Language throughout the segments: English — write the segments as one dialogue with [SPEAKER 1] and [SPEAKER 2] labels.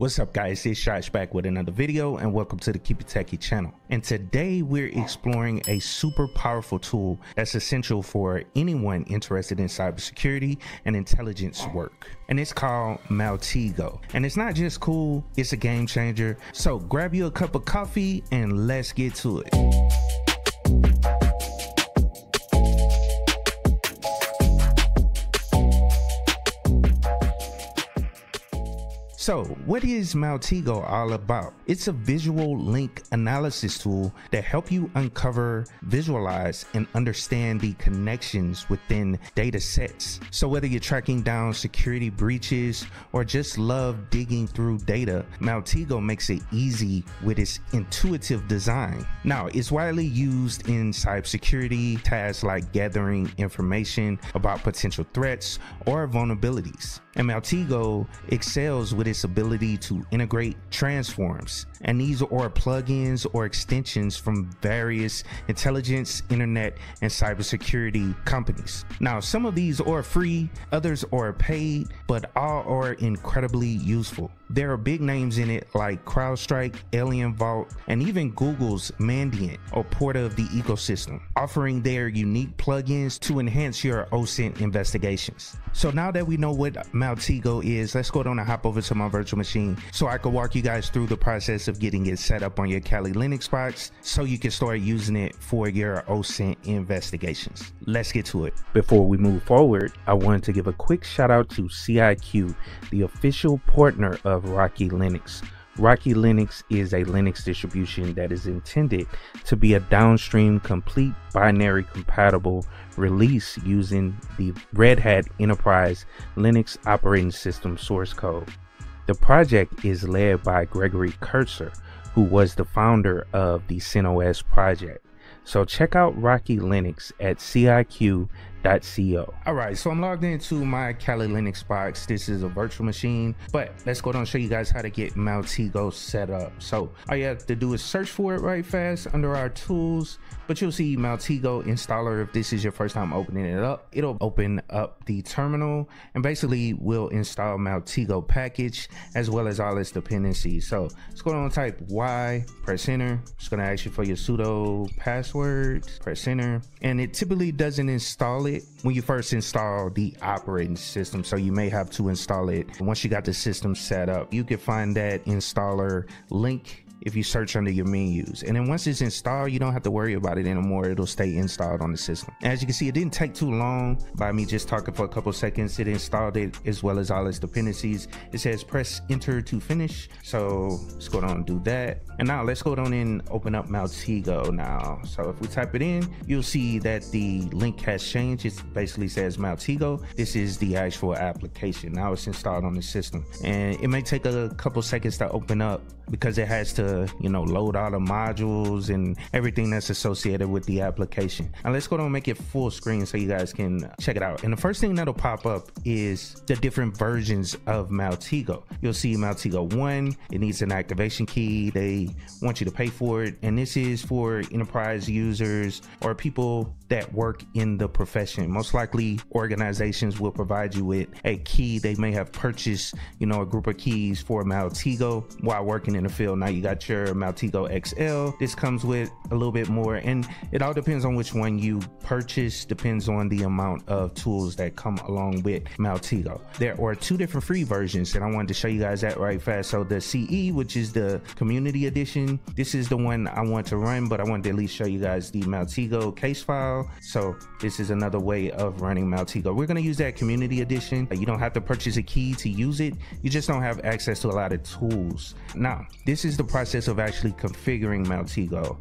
[SPEAKER 1] What's up guys, it's Josh back with another video and welcome to the Keep It Techie channel. And today we're exploring a super powerful tool that's essential for anyone interested in cybersecurity and intelligence work. And it's called Maltego. And it's not just cool, it's a game changer. So grab you a cup of coffee and let's get to it. So, what is Maltego all about? It's a visual link analysis tool that help you uncover, visualize, and understand the connections within data sets. So, whether you're tracking down security breaches or just love digging through data, Maltego makes it easy with its intuitive design. Now, it's widely used in cybersecurity tasks like gathering information about potential threats or vulnerabilities. And Maltego excels with its ability to integrate transforms. And these are plugins or extensions from various intelligence, internet, and cybersecurity companies. Now, some of these are free, others are paid, but all are incredibly useful. There are big names in it like CrowdStrike, AlienVault, and even Google's Mandiant or Porta of the ecosystem, offering their unique plugins to enhance your OSINT investigations. So now that we know what Maltego is, let's go down and hop over to my virtual machine so I can walk you guys through the process of getting it set up on your Kali Linux box so you can start using it for your OSINT investigations. Let's get to it. Before we move forward, I wanted to give a quick shout out to CIQ, the official partner of Rocky Linux. Rocky Linux is a Linux distribution that is intended to be a downstream complete binary compatible release using the Red Hat Enterprise Linux operating system source code. The project is led by Gregory Kurtzer, who was the founder of the CentOS project. So check out Rocky Linux at CIQ Co. All right, so I'm logged into my Kali Linux box. This is a virtual machine, but let's go down and show you guys how to get Maltego set up. So all you have to do is search for it right fast under our tools, but you'll see Maltego installer. If this is your first time opening it up, it'll open up the terminal and basically will install Maltego package as well as all its dependencies. So let's go down and type Y, press enter. It's gonna ask you for your sudo password, press enter. And it typically doesn't install it it when you first install the operating system. So you may have to install it once you got the system set up. You can find that installer link if you search under your menus. And then once it's installed, you don't have to worry about it anymore. It'll stay installed on the system. As you can see, it didn't take too long by me just talking for a couple seconds. It installed it as well as all its dependencies. It says press enter to finish. So let's go down and do that. And now let's go down and open up Maltego now. So if we type it in, you'll see that the link has changed. It basically says Maltego. This is the actual application. Now it's installed on the system. And it may take a couple seconds to open up because it has to, you know, load all the modules and everything that's associated with the application. Now let's go to make it full screen so you guys can check it out. And the first thing that'll pop up is the different versions of Maltego. You'll see Maltego 1, it needs an activation key. They want you to pay for it. And this is for enterprise users or people that work in the profession. Most likely organizations will provide you with a key. They may have purchased, you know, a group of keys for Maltego while working in the field. Now you got your Maltego XL. This comes with a little bit more and it all depends on which one you purchase, depends on the amount of tools that come along with Maltego. There are two different free versions and I wanted to show you guys that right fast. So the CE, which is the community edition, this is the one I want to run, but I wanted to at least show you guys the Maltego case file. So this is another way of running Maltego. We're gonna use that community edition. You don't have to purchase a key to use it. You just don't have access to a lot of tools. Now, this is the process of actually configuring Maltego.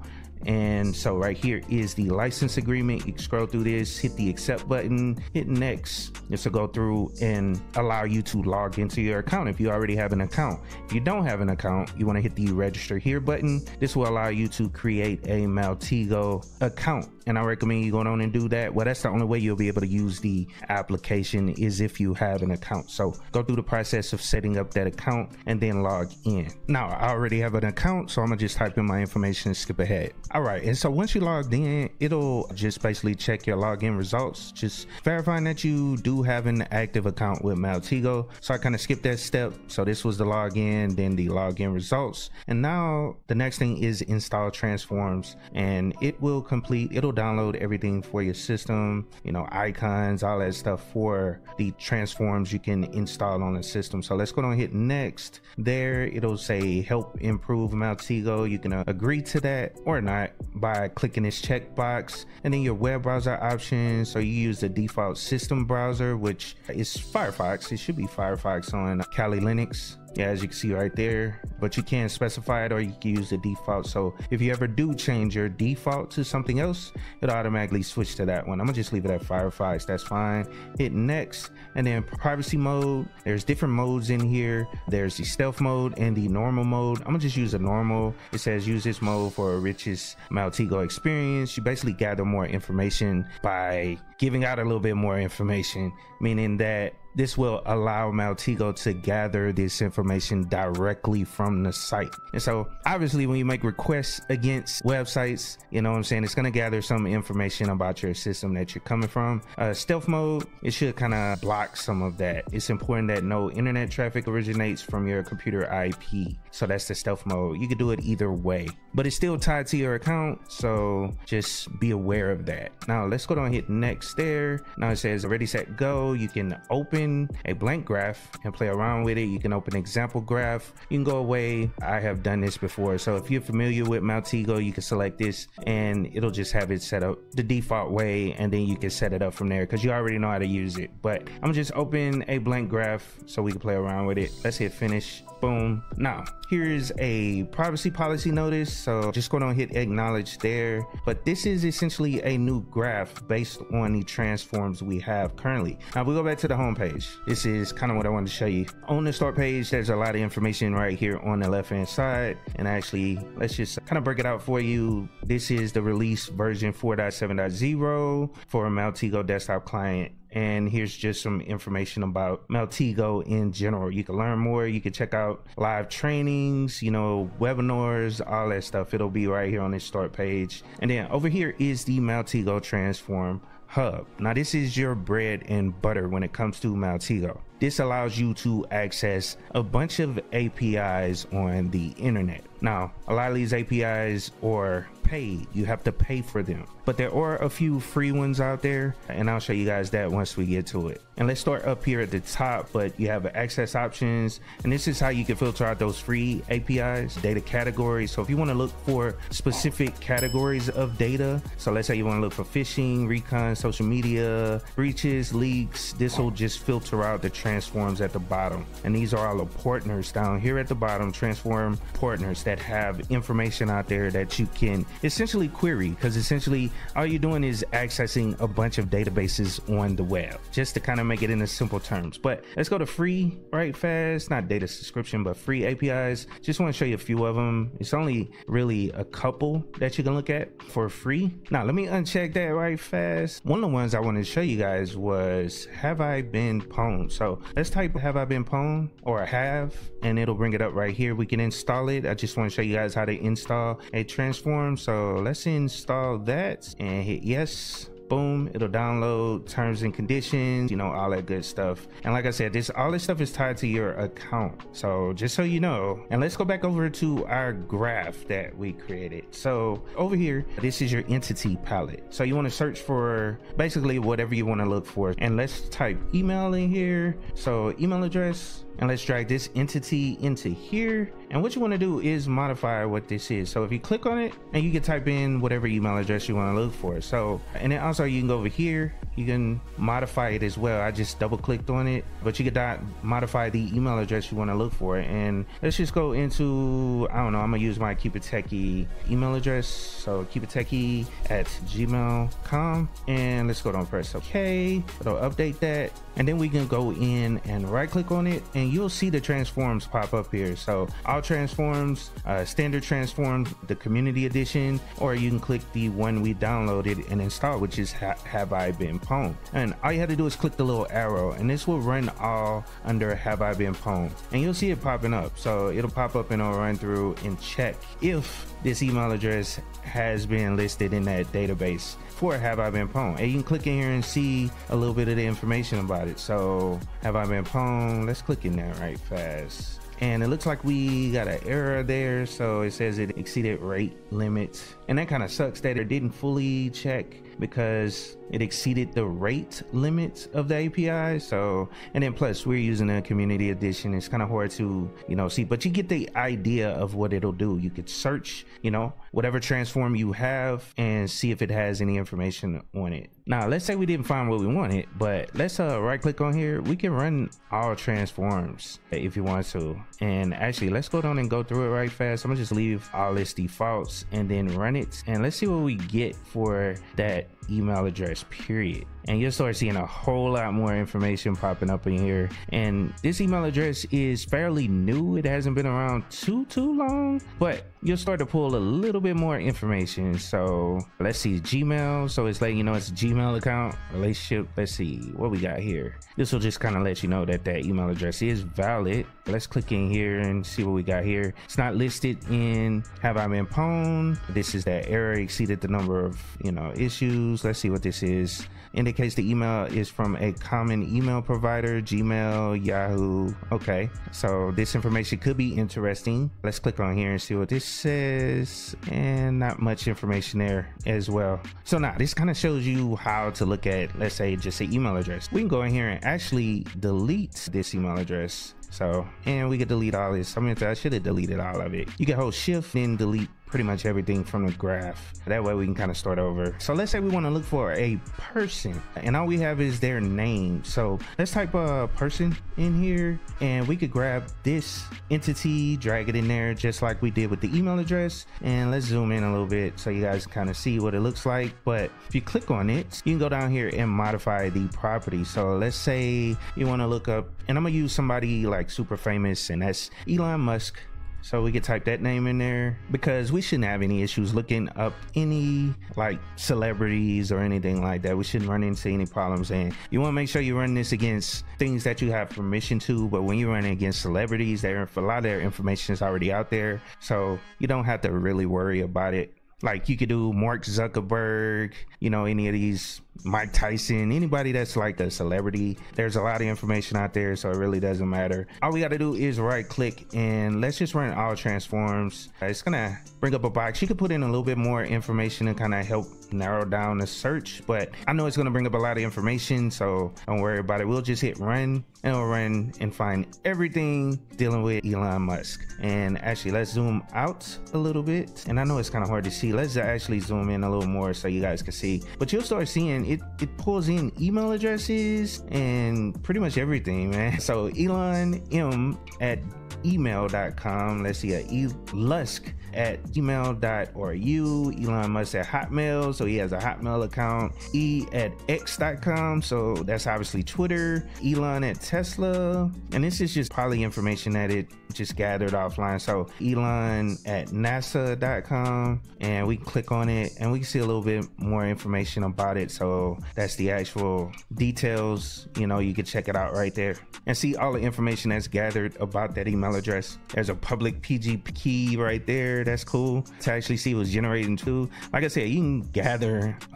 [SPEAKER 1] And so right here is the license agreement. You scroll through this, hit the accept button, hit next. This will go through and allow you to log into your account if you already have an account. If you don't have an account, you want to hit the register here button. This will allow you to create a Maltego account and I recommend you going on and do that. Well, that's the only way you'll be able to use the application is if you have an account. So go through the process of setting up that account and then log in. Now, I already have an account, so I'm gonna just type in my information and skip ahead. All right, and so once you logged in, it'll just basically check your login results, just verifying that you do have an active account with Maltego. So I kind of skipped that step. So this was the login, then the login results. And now the next thing is install transforms and it will complete, it'll download everything for your system, you know, icons, all that stuff for the transforms you can install on the system. So let's go and hit next. There it'll say help improve Maltego. You can uh, agree to that or not by clicking this checkbox and then your web browser options. So you use the default system browser, which is Firefox. It should be Firefox on Kali Linux yeah as you can see right there but you can specify it or you can use the default. So if you ever do change your default to something else it'll automatically switch to that one. I'm gonna just leave it at firefox that's fine. Hit next and then privacy mode there's different modes in here. There's the stealth mode and the normal mode. I'm gonna just use a normal. It says use this mode for a richest maltego experience. You basically gather more information by giving out a little bit more information meaning that this will allow Maltego to gather this information directly from the site. And so obviously when you make requests against websites, you know what I'm saying, it's gonna gather some information about your system that you're coming from. Uh, stealth mode, it should kind of block some of that. It's important that no internet traffic originates from your computer IP. So that's the stealth mode. You can do it either way, but it's still tied to your account. So just be aware of that. Now let's go down and hit next there. Now it says ready, set, go. You can open a blank graph and play around with it. You can open example graph. You can go away. I have done this before. So if you're familiar with Maltego, you can select this and it'll just have it set up the default way. And then you can set it up from there because you already know how to use it. But I'm just open a blank graph so we can play around with it. Let's hit finish boom. Now here's a privacy policy notice so just go down hit acknowledge there. But this is essentially a new graph based on the transforms we have currently. Now if we go back to the home page. This is kind of what i wanted to show you. On the start page there's a lot of information right here on the left hand side. And actually let's just kind of break it out for you. This is the release version 4.7.0 for maltego desktop client and here's just some information about Maltego in general. You can learn more. You can check out live trainings, you know, webinars, all that stuff. It'll be right here on this start page. And then over here is the Maltego Transform Hub. Now, this is your bread and butter when it comes to Maltego. This allows you to access a bunch of APIs on the internet. Now, a lot of these APIs are You have to pay for them. But there are a few free ones out there, and I'll show you guys that once we get to it. And let's start up here at the top, but you have access options, and this is how you can filter out those free APIs, data categories. So if you want to look for specific categories of data, so let's say you want to look for phishing, recon, social media, breaches, leaks, this will just filter out the transforms at the bottom. And these are all the partners down here at the bottom, transform partners that have information out there that you can essentially query because essentially all you're doing is accessing a bunch of databases on the web just to kind of make it in simple terms. But let's go to free right fast, not data subscription, but free APIs. Just want to show you a few of them. It's only really a couple that you can look at for free. Now, let me uncheck that right fast. One of the ones I wanted to show you guys was Have I Been Pwned? So let's type Have I Been Pwned or have, and it'll bring it up right here. We can install it. I just want to show you guys how to install a transform. So so let's install that and hit yes. Boom it'll download terms and conditions you know all that good stuff. And like i said this all this stuff is tied to your account. So just so you know and let's go back over to our graph that we created. So over here this is your entity palette. So you want to search for basically whatever you want to look for. And let's type email in here. So email address and let's drag this entity into here. And what you want to do is modify what this is. So if you click on it and you can type in whatever email address you want to look for. So and then also you can go over here you can modify it as well. I just double clicked on it, but you could modify the email address you want to look for. And let's just go into, I don't know, I'm gonna use my Keep It Techie email address. So Keep It Techie at gmail.com. And let's go down press OK. It'll update that. And then we can go in and right click on it and you'll see the transforms pop up here. So all transforms, uh, standard transforms, the community edition, or you can click the one we downloaded and installed, which is ha Have I Been Pwned. And all you have to do is click the little arrow and this will run all under Have I Been Pwned. And you'll see it popping up. So it'll pop up and it'll run through and check if this email address has been listed in that database for Have I Been Pwned. And you can click in here and see a little bit of the information about it. So Have I Been Pwned? Let's click in there right fast and it looks like we got an error there so it says it exceeded rate limits and that kind of sucks that it didn't fully check because it exceeded the rate limits of the API. So, and then plus we're using a community edition. It's kind of hard to, you know, see, but you get the idea of what it'll do. You could search, you know, whatever transform you have and see if it has any information on it. Now, let's say we didn't find what we wanted, but let's uh, right click on here. We can run all transforms if you want to. And actually, let's go down and go through it right fast. I'm gonna just leave all its defaults and then run it. And let's see what we get for that email address period. And you'll start seeing a whole lot more information popping up in here. And this email address is fairly new. It hasn't been around too too long but you'll start to pull a little bit more information. So let's see gmail. So it's letting you know it's a gmail account relationship. Let's see what we got here? This will just kind of let you know that that email address is valid. Let's click in here and see what we got here. It's not listed in have i been pwned? This is that error exceeded the number of you know issues let's see what this is. Indicates the email is from a common email provider gmail yahoo. Okay so this information could be interesting. Let's click on here and see what this says. And not much information there as well. So now this kind of shows you how to look at let's say just an email address. We can go in here and actually delete this email address. So and we can delete all this. I mean i should have deleted all of it. You can hold shift and delete pretty much everything from the graph. That way we can kind of start over. So let's say we want to look for a person and all we have is their name. So let's type a person in here and we could grab this entity, drag it in there just like we did with the email address. And let's zoom in a little bit so you guys kind of see what it looks like. But if you click on it, you can go down here and modify the property. So let's say you want to look up, and I'm gonna use somebody like super famous and that's Elon Musk so we could type that name in there because we shouldn't have any issues looking up any like celebrities or anything like that. We shouldn't run into any problems. And you want to make sure you run this against things that you have permission to. But when you're running against celebrities, there a lot of their information is already out there. So you don't have to really worry about it. Like you could do Mark Zuckerberg, you know, any of these Mike Tyson, anybody that's like a celebrity. There's a lot of information out there, so it really doesn't matter. All we got to do is right click and let's just run all transforms. It's gonna bring up a box. You could put in a little bit more information and kind of help narrow down the search, but I know it's gonna bring up a lot of information, so don't worry about it. We'll just hit run and we'll run and find everything dealing with Elon Musk. And actually, let's zoom out a little bit. And I know it's kind of hard to see. Let's actually zoom in a little more so you guys can see. But you'll start seeing it, it pulls in email addresses and pretty much everything, man. So Elon M at email.com. Let's see, uh, e- Lusk at gmail.ru, Elon Musk at Hotmail, so he has a Hotmail account, E at X.com, so that's obviously Twitter, Elon at Tesla, and this is just probably information that it just gathered offline. So Elon at NASA.com, and we click on it and we can see a little bit more information about it. So that's the actual details, you know, you can check it out right there and see all the information that's gathered about that email address. There's a public PGP key right there. That's cool to actually see what's generating too. Like I said, you can gather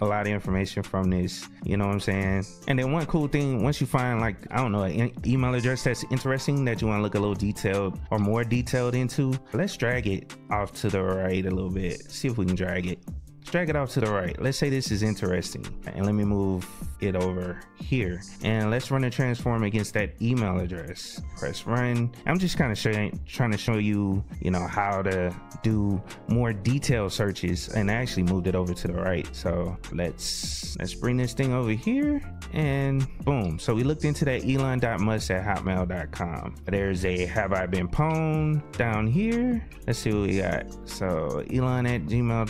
[SPEAKER 1] a lot of information from this. You know what I'm saying? And then one cool thing, once you find like, I don't know, an email address that's interesting that you want to look a little detailed or more detailed into, let's drag it off to the right a little bit. See if we can drag it. Drag it out to the right. Let's say this is interesting. And let me move it over here. And let's run a transform against that email address. Press run. I'm just kind of trying to show you, you know, how to do more detailed searches and I actually moved it over to the right. So let's, let's bring this thing over here and boom. So we looked into that elon.musk at hotmail.com. There's a have I been pwned down here. Let's see what we got. So elon at gmail.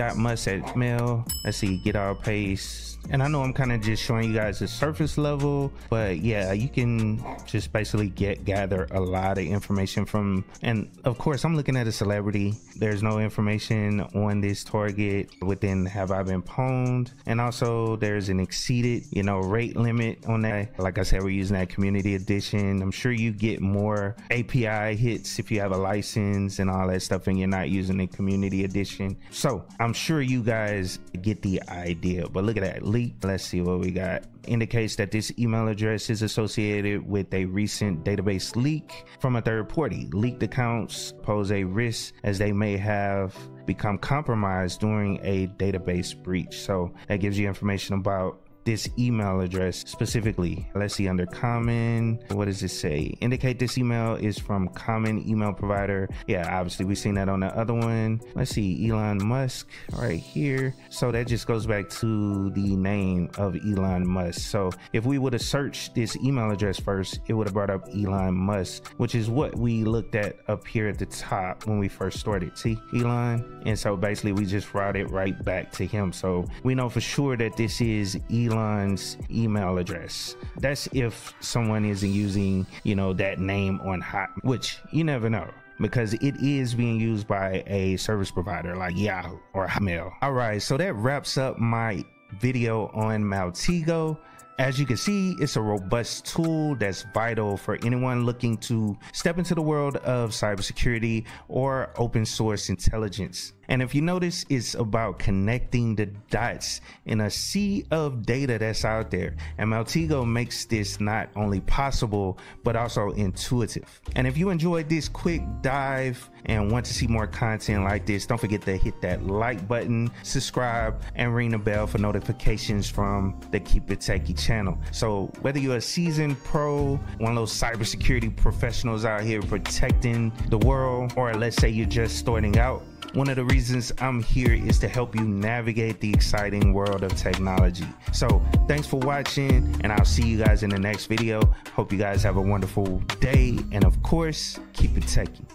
[SPEAKER 1] elon.musk at mail. Let's see, get our paste and I know I'm kind of just showing you guys the surface level, but yeah, you can just basically get gather a lot of information from, and of course, I'm looking at a celebrity. There's no information on this target within Have I Been Pwned, and also there's an exceeded, you know, rate limit on that. Like I said, we're using that community edition. I'm sure you get more API hits if you have a license and all that stuff, and you're not using the community edition. So I'm sure you guys get the idea. But look at that Let's see what we got. Indicates that this email address is associated with a recent database leak from a third party. Leaked accounts pose a risk as they may have become compromised during a database breach. So that gives you information about this email address specifically. Let's see under common, what does it say? Indicate this email is from common email provider. Yeah, obviously we've seen that on the other one. Let's see, Elon Musk right here. So that just goes back to the name of Elon Musk. So if we would have searched this email address first, it would have brought up Elon Musk, which is what we looked at up here at the top when we first started. See, Elon? And so basically we just routed right back to him. So we know for sure that this is Elon Elon's email address. That's if someone isn't using, you know, that name on Hot, which you never know because it is being used by a service provider like Yahoo or Hotmail. All right, so that wraps up my video on Maltego. As you can see, it's a robust tool that's vital for anyone looking to step into the world of cybersecurity or open source intelligence. And if you notice, it's about connecting the dots in a sea of data that's out there. And Maltego makes this not only possible, but also intuitive. And if you enjoyed this quick dive and want to see more content like this, don't forget to hit that like button, subscribe, and ring the bell for notifications from the Keep It Techie channel. So whether you're a seasoned pro, one of those cybersecurity professionals out here protecting the world, or let's say you're just starting out, one of the reasons I'm here is to help you navigate the exciting world of technology. So thanks for watching and I'll see you guys in the next video. Hope you guys have a wonderful day and of course, keep it techie.